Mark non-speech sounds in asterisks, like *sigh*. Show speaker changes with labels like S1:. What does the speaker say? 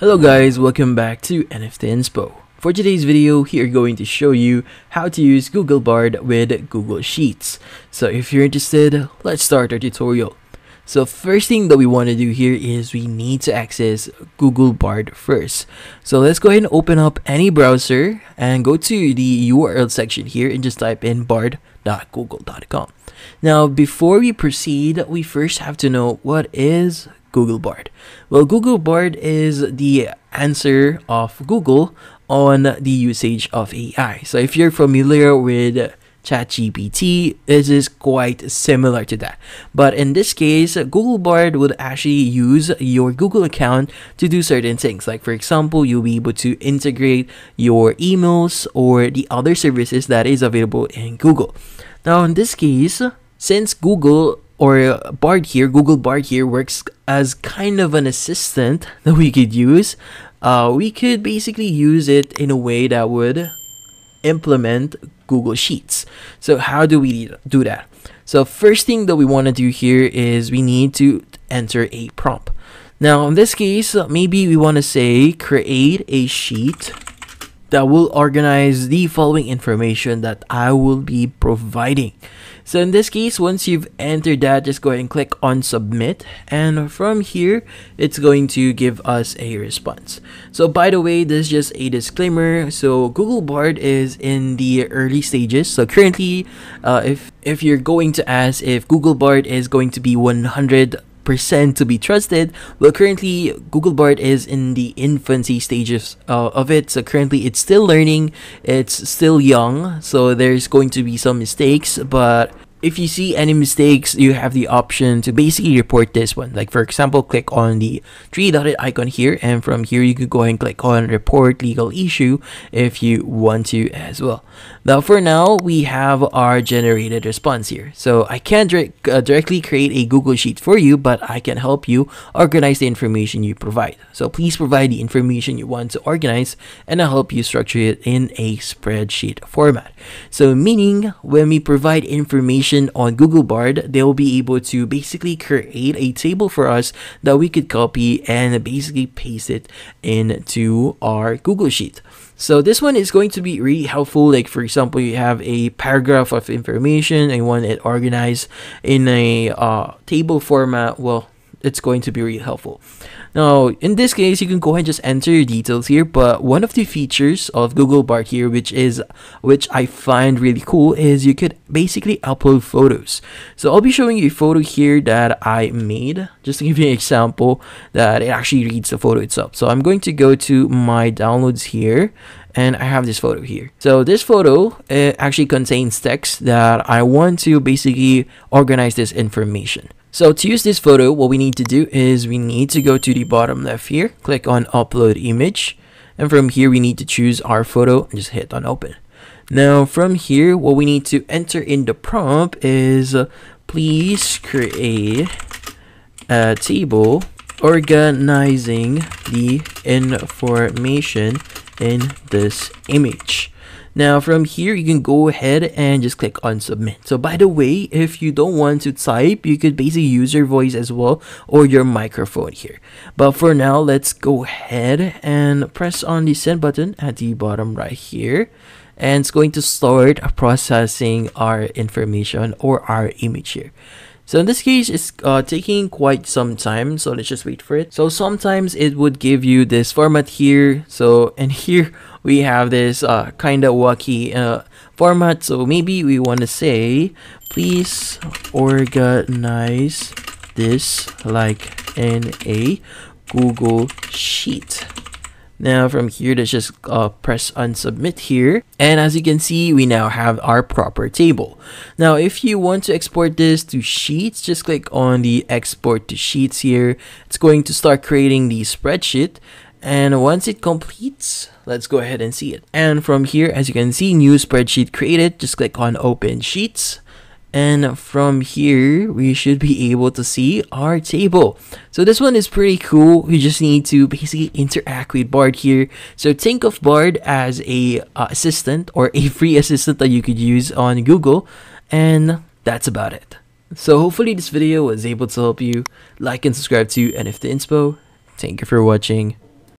S1: Hello guys, welcome back to NFT Inspo. For today's video, we are going to show you how to use Google Bard with Google Sheets. So if you're interested, let's start our tutorial. So first thing that we want to do here is we need to access Google Bard first. So let's go ahead and open up any browser and go to the URL section here and just type in bard.google.com. Now before we proceed, we first have to know what is Google Bard. Well, Google Bard is the answer of Google on the usage of AI. So if you're familiar with ChatGPT, this is quite similar to that. But in this case, Google Bard would actually use your Google account to do certain things. Like for example, you'll be able to integrate your emails or the other services that is available in Google. Now in this case, since Google or Bard here, Google Bard here works as kind of an assistant *laughs* that we could use. Uh, we could basically use it in a way that would implement Google Sheets. So how do we do that? So first thing that we want to do here is we need to enter a prompt. Now in this case, maybe we want to say create a sheet that will organize the following information that I will be providing. So in this case, once you've entered that, just go ahead and click on submit. And from here, it's going to give us a response. So by the way, this is just a disclaimer. So Google Bard is in the early stages. So currently, uh, if, if you're going to ask if Google Bard is going to be 100 percent to be trusted. Well, currently Google Bard is in the infancy stages uh, of it. So currently it's still learning. It's still young. So there's going to be some mistakes, but if you see any mistakes, you have the option to basically report this one. Like for example, click on the three dotted icon here, and from here you could go and click on report legal issue if you want to as well. Now for now, we have our generated response here. So I can't uh, directly create a Google Sheet for you, but I can help you organize the information you provide. So please provide the information you want to organize, and I'll help you structure it in a spreadsheet format. So meaning when we provide information on Google Bard, they will be able to basically create a table for us that we could copy and basically paste it into our Google Sheet. So this one is going to be really helpful. Like for example, you have a paragraph of information and you want it organized in a uh, table format. Well, it's going to be really helpful. Now, in this case, you can go ahead and just enter your details here, but one of the features of Google Bard here, which is, which I find really cool, is you could basically upload photos. So I'll be showing you a photo here that I made, just to give you an example that it actually reads the photo itself. So I'm going to go to my downloads here, and I have this photo here. So this photo actually contains text that I want to basically organize this information. So to use this photo, what we need to do is we need to go to the bottom left here, click on upload image, and from here we need to choose our photo and just hit on open. Now from here, what we need to enter in the prompt is please create a table organizing the information in this image. Now from here, you can go ahead and just click on submit. So by the way, if you don't want to type, you could basically use your voice as well or your microphone here. But for now, let's go ahead and press on the send button at the bottom right here. And it's going to start processing our information or our image here. So in this case, it's uh, taking quite some time. So let's just wait for it. So sometimes it would give you this format here. So *laughs* and here we have this uh, kind of wacky uh, format. So maybe we want to say, please organize this like in a Google Sheet. Now from here, let's just uh, press on submit here. And as you can see, we now have our proper table. Now, if you want to export this to Sheets, just click on the export to Sheets here. It's going to start creating the spreadsheet. And once it completes, let's go ahead and see it. And from here, as you can see, new spreadsheet created. Just click on open sheets and from here we should be able to see our table. So this one is pretty cool. We just need to basically interact with bard here. So think of bard as a uh, assistant or a free assistant that you could use on google. And that's about it. So hopefully this video was able to help you. Like and subscribe to nft inspo. Thank you for watching